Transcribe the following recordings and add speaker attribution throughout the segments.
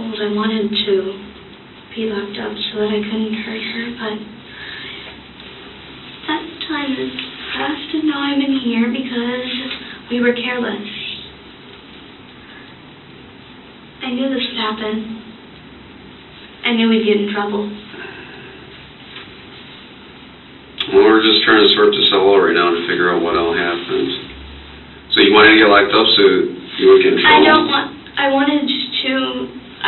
Speaker 1: I wanted to be locked up so that I couldn't hurt her, but that time has passed and now I'm in here because we were careless. I knew this would happen. I knew we'd get in trouble.
Speaker 2: Well, we're just trying to sort this all out right now to figure out what all happened. So you wanted to get locked up so you wouldn't get in trouble?
Speaker 1: I don't want, I wanted to,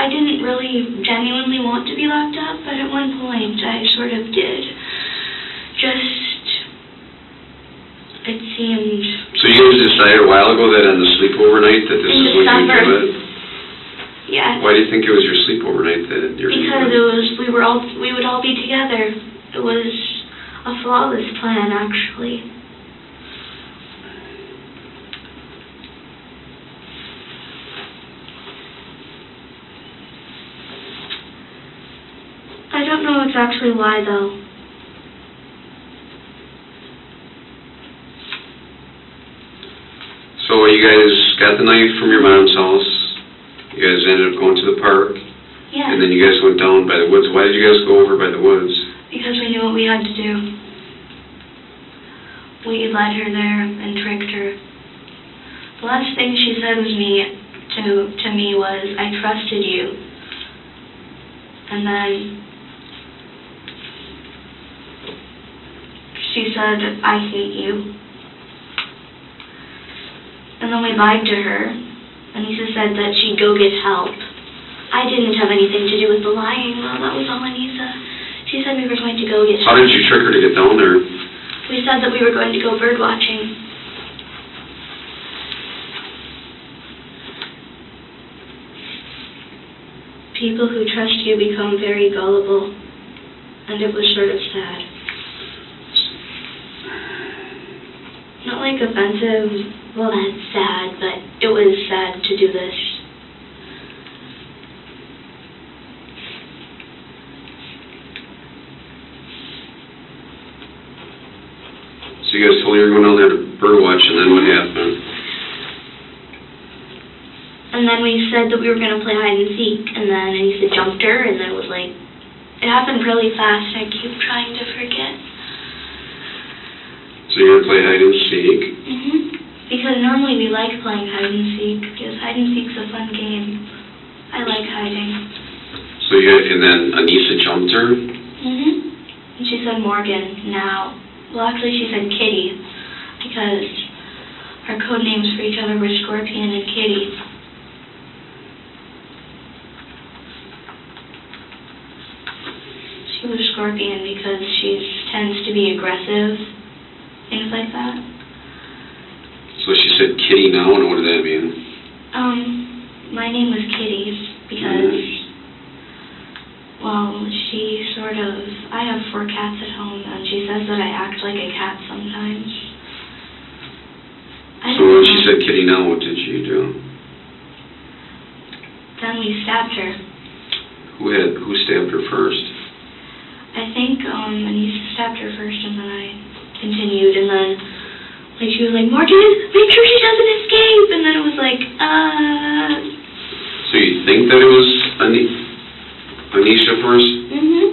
Speaker 1: I didn't really genuinely want to be locked up, but at one point I sort of did. Just, it seemed,
Speaker 2: So you guys decided a while ago that on the sleepover night that this is when you do it?
Speaker 1: yeah.
Speaker 2: Why do you think it was your sleepover night that you're
Speaker 1: Because it was, we were all, we would all be together. It was a flawless plan, actually. I don't know exactly why, though.
Speaker 2: So you guys got the knife from your mom's house, you guys ended up going to the park,
Speaker 1: Yeah,
Speaker 2: and then you guys went down by the woods. Why did you guys go over by the woods?
Speaker 1: because we knew what we had to do. We led her there and tricked her. The last thing she said was me to to me was, "I trusted you," and then she said, "I hate you." And then we lied to her. Anissa said that she'd go get help. I didn't have anything to do with the lying, though. That was all Anissa. She said we were going to go get
Speaker 2: How
Speaker 1: help.
Speaker 2: did you trick her to get down there?
Speaker 1: We said that we were going to go bird watching. People who trust you become very gullible, and it was sort of sad. Not like offensive, well, that's sad, but it was sad to do this.
Speaker 2: So you guys told her you were going down there to bird watch, and then what happened?
Speaker 1: And then we said that we were gonna play hide and seek, and then he Anissa jumped her, and then it was like, it happened really fast, and I keep trying to forget.
Speaker 2: So you're gonna play hide and seek.
Speaker 1: hmm Because normally we like playing hide and seek, because hide and seek's a fun game. I like hiding.
Speaker 2: So you, and then Anissa jumped her.
Speaker 1: hmm And she said Morgan now. Well, actually she said Kitty, because our code names for each other were Scorpion and Kitty. She was Scorpion because she tends to be aggressive, things like that.
Speaker 2: So she said kitty now, and what did that mean?
Speaker 1: Um, my name was Kitty because, well, she sort of, I have four cats at home and she says that I act like a cat sometimes. I
Speaker 2: So when she said kitty now, what did you do?
Speaker 1: Then we stabbed her.
Speaker 2: Who had, who stabbed her first?
Speaker 1: I think, um, Anissa stabbed her first and then I continued and then, like, she was like, Morgan, make sure she doesn't escape! And then it was like, uh,
Speaker 2: So you think that it was Ani- Anissa first?
Speaker 1: mm-hmm,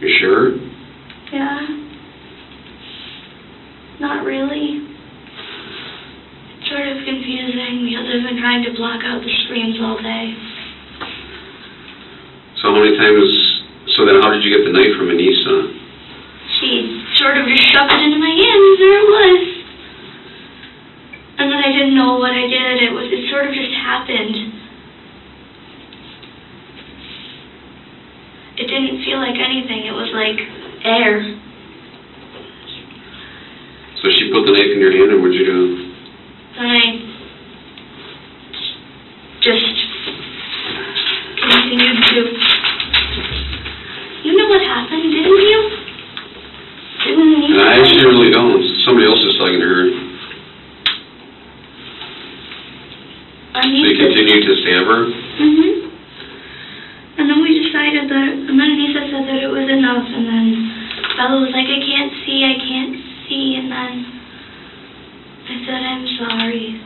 Speaker 2: You sure?
Speaker 1: yeah. Not really. It's sort of confusing because I've been trying to block out the screams all day.
Speaker 2: So how many times, so then how did you get the knife from Anissa?
Speaker 1: Sort of just shoved it into my hand and there it was. And then I didn't know what I did. It was, it sort of just happened. It didn't feel like anything. It was like air.
Speaker 2: So she put the knife in your hand, and what'd you do?
Speaker 1: Then I just continued to. You know what happened, didn't you? Didn't you?
Speaker 2: And I really don't. Somebody else is talking to her.
Speaker 1: I need
Speaker 2: you
Speaker 1: to-
Speaker 2: continued to stab her?
Speaker 1: Mhm. And then we decided that, and then Anissa said that it was enough, and then Bella was like, I can't see, I can't see, and then I said, I'm sorry.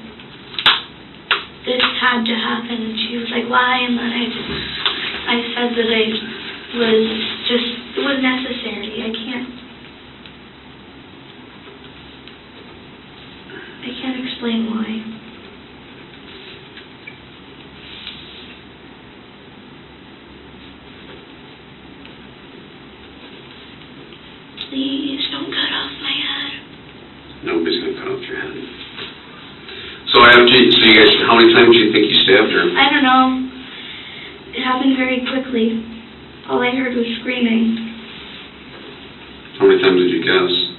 Speaker 1: This had to happen, and she was like, why? And then I just, I said that I was just, it was necessary, I can't, I can't explain why. Please don't cut off my head.
Speaker 2: Nobody's gonna cut off your head. So after, so you guys, how many times do you think you stabbed her?
Speaker 1: I don't know. It happened very quickly. All I heard was screaming.
Speaker 2: How many times did you guess?